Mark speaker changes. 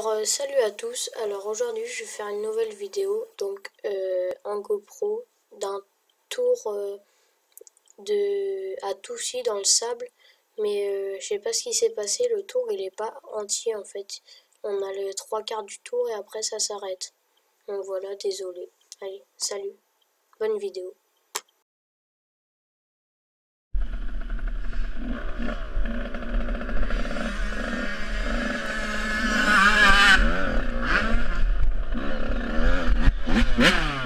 Speaker 1: Alors euh, salut à tous, alors aujourd'hui je vais faire une nouvelle vidéo donc euh, en GoPro d'un tour euh, de à Toussy dans le sable. Mais je sais pas ce qui s'est passé, le tour il est pas entier en fait. On a les trois quarts du tour et après ça s'arrête. Donc voilà désolé. Allez salut. Bonne vidéo Mm-hmm.